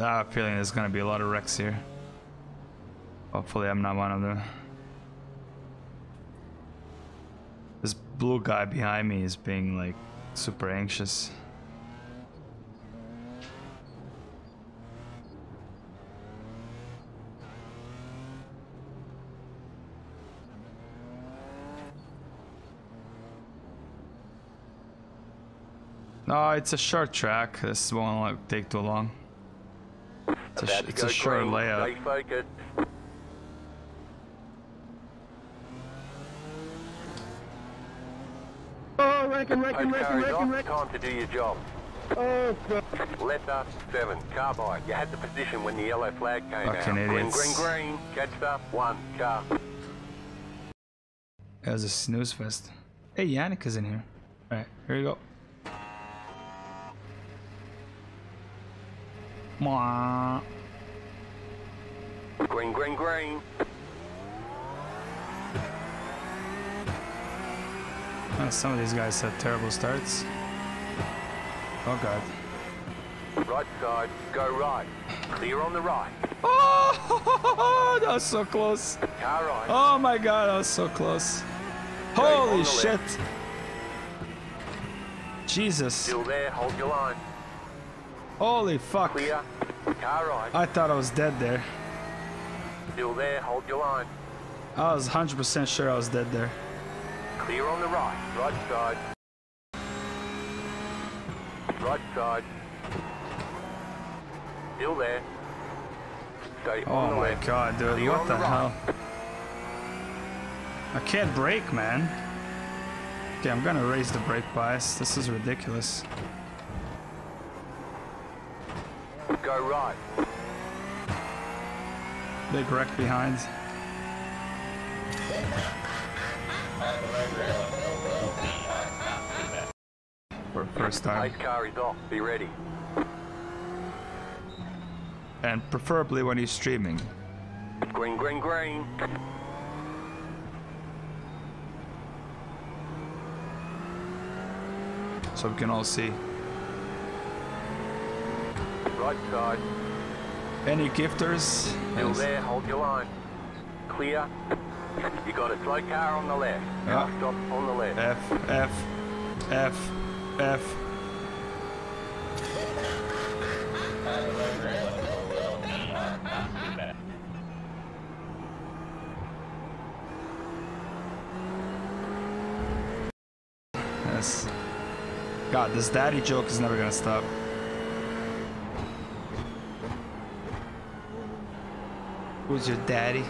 I have a feeling there's gonna be a lot of wrecks here. Hopefully I'm not one of them. This blue guy behind me is being like super anxious. No, it's a short track. This won't take too long. It's a, sh- it's a short green. layout. Stay focused. Oh, wrecking, wrecking, wrecking, wrecking, wrecking. Time to do your job. Oh, fuck. Letter 7, carbide. You had the position when the yellow flag came Fucking out. idiots. Green, green, green. Catch the one car. That was a snooze fest. Hey, Yannick is in here. Alright, here you go. Mwah. Green, green, green. Oh, some of these guys had terrible starts. Oh god. Right side, go right. Clear on the right. Oh, that was so close. Car right. Oh my god, that was so close. Holy shit. left. Jesus. Still there, hold your line. Holy fuck. Clear. Car right. I thought I was dead there. Still there, hold your line. I was 100% sure I was dead there. Clear on the right. Right side. Right side. Still there. Stay Oh on the my left. god, dude, Clear what the the right. hell? I can't brake, man. Okay, I'm gonna raise the brake bias. This is ridiculous. Go right. Big wreck behinds. For first time. Pace car is off. Be ready. And preferably when he's streaming. Green, green, green. So we can all see. Right side. Any gifters? Still there. Hold your line. Clear. You got a slow car on the left. Yeah. stop on the left. F, F, F, F. Yes. God, this daddy joke is never gonna stop. Who's your daddy?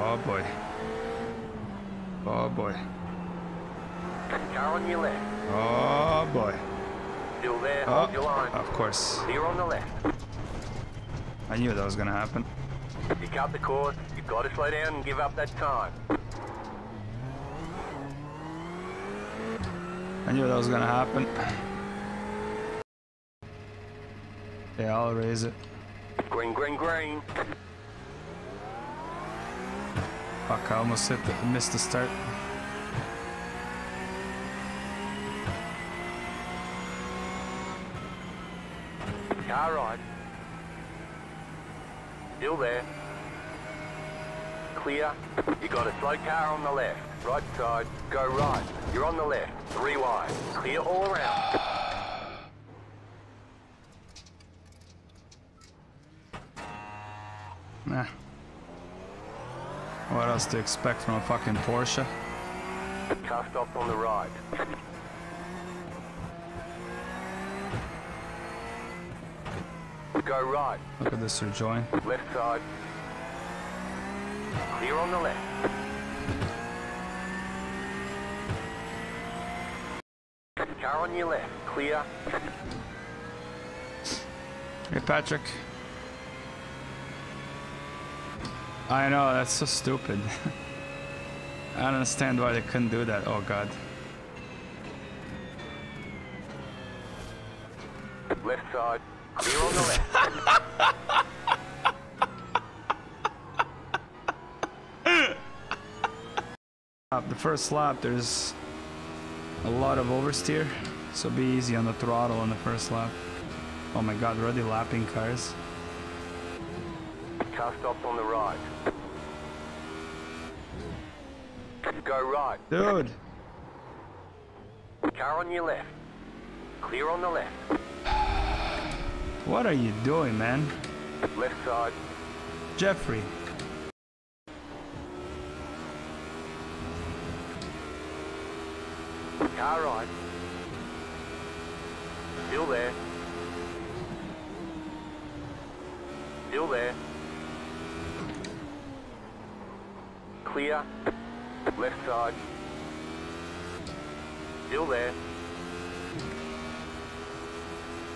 Oh boy. Oh boy. On your left. Oh boy. Still there. Oh, Hold your line. of course. Clear on the left. I knew that was gonna happen. You cut the course. You've got to slow down and give up that time. I knew that was gonna happen. Yeah, I'll raise it. Green, green, green. Fuck, I almost hit the, missed the start. Car right. Still there. Clear. You got a slow car on the left. Right side. Go right. You're on the left. Three wide. Clear all around. Nah. What else to expect from a fucking Porsche? Car stopped on the right. Go right. Look at this rejoin. Left side. Clear on the left. Car on your left. Clear. Hey, Patrick. I know, that's so stupid. I don't understand why they couldn't do that. Oh god. Left side. Clear on the left. The first lap, there's a lot of oversteer. So be easy on the throttle on the first lap. Oh my god, already lapping cars. Car stops on the right. Go right. Dude! Car on your left. Clear on the left. What are you doing, man? Left side. Jeffrey. Car right. Still there. Still there. Clear. Left side. Still there.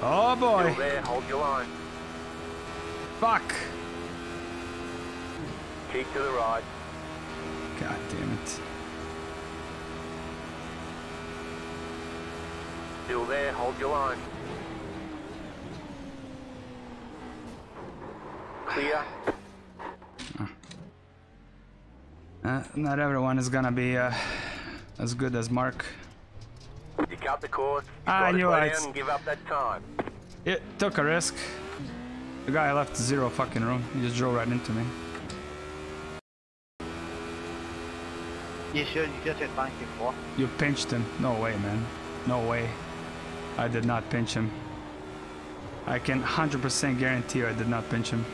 Oh boy. Still there. Hold your line. Fuck! Keep to the right. God damn it. Still there. Hold your line. Clear. Uh, not everyone is gonna be uh, as good as Mark. You cut the course. You I gotta knew it. down and give up that time. It took a risk. The guy left zero fucking room. He just drove right into me. You should, you just hit bank before. You pinched him. No way, man. No way. I did not pinch him. I can 100% guarantee you I did not pinch him.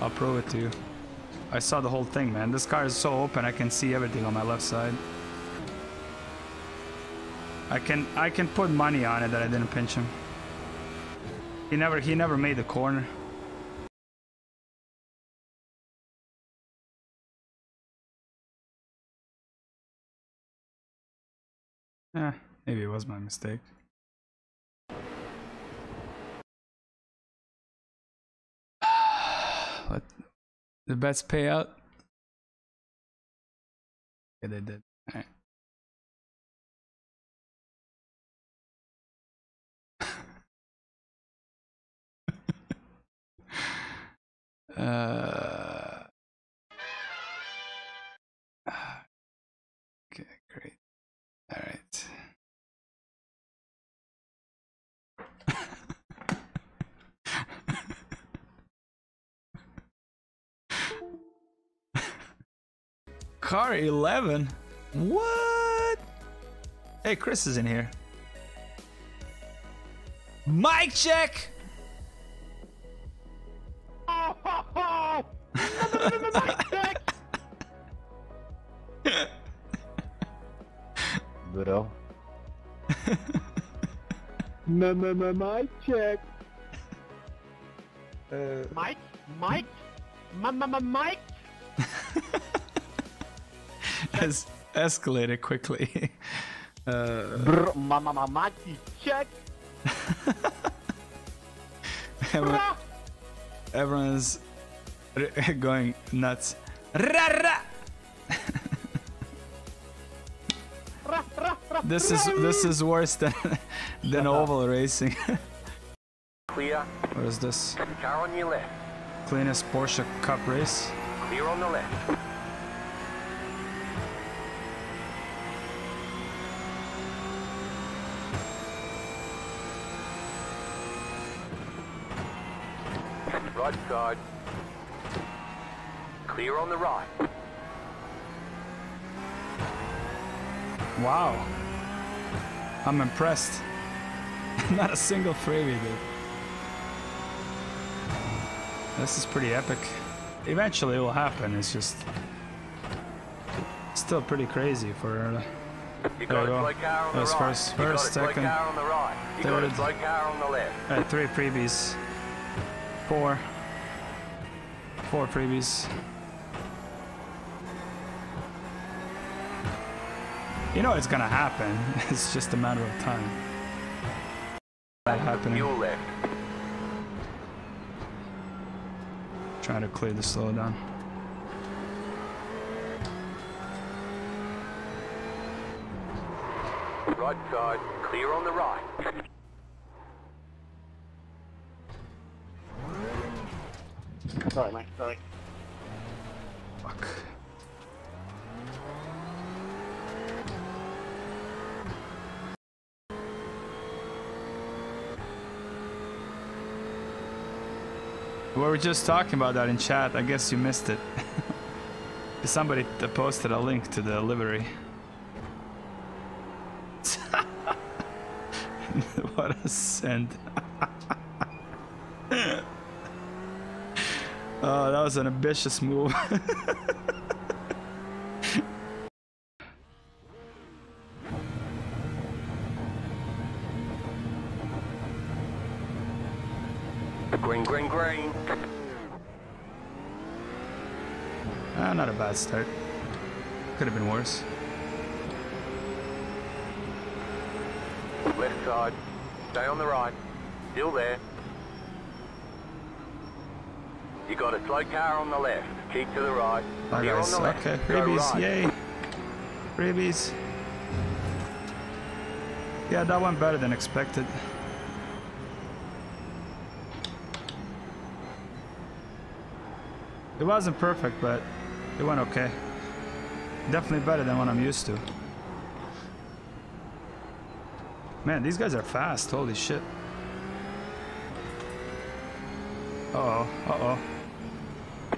I'll prove it to you. I saw the whole thing, man. This car is so open, I can see everything on my left side. I can I can put money on it that I didn't pinch him. He never he never made the corner. Yeah, maybe it was my mistake. The best payout? Yeah, they did. Alright. uh, Car 11? What? Hey, Chris is in here. Mic check! Bro. My check. Mike? Mike? Mama Mike? Has escalated quickly. uh, Brr, mama Mike, check. everyone, everyone's r- going nuts. Ra, ra. this is this is worse than than oval racing. Clear. what is this? Car on your left. Cleanest Porsche Cup race? Clear on the left. Right side. Clear on the right. Wow. I'm impressed. Not a single freebie, dude. This is pretty epic. Eventually it will happen, it's just still pretty crazy for You There a go. car on right. first- you got first, second, car on the right. Third. slow on the left. uh, three freebies. Four. Four freebies. You know it's gonna happen. It's just a matter of time. That happening. Left. Trying to clear the slowdown. Right side. Clear on the right. Sorry, Mike. Sorry. Fuck. We were just talking about that in chat. I guess you missed it. Somebody posted a link to the livery. what a send. oh, that was an ambitious move. Green, green, green. ah, not a bad start. Could have been worse. Left side. Stay on the right. Still there. You got a slow car on the left. Keep to the right. Bye Clear on the left. Okay, Go freebies, right. yay. Freebies. Yeah, that went better than expected. It wasn't perfect, but it went okay. Definitely better than what I'm used to. Man, these guys are fast. Holy shit. Uh-oh. Uh-oh.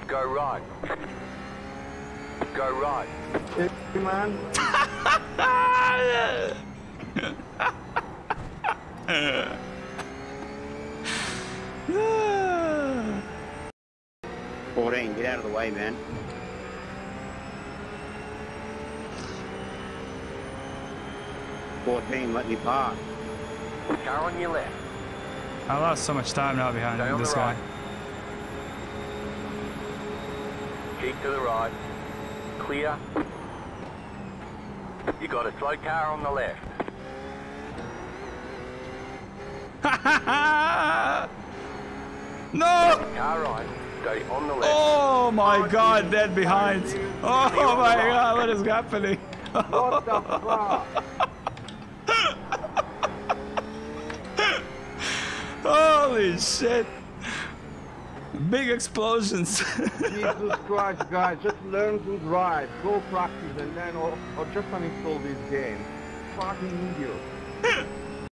Go right. Go right. Hey, man. 14, get out of the way, man. Fourteen, let me pass. Car on your left. I lost so much time now behind Stay this guy. right. Keep to the right. Clear. You got a slow car on the left. no! Car right. Stay on the left. Oh my god, dead behind. Oh my god, what is happening? What the fuck? Holy shit. Big explosions. Jesus Christ, guys, just learn to drive. Go practice and then or, or just uninstall this game. Fucking idiot.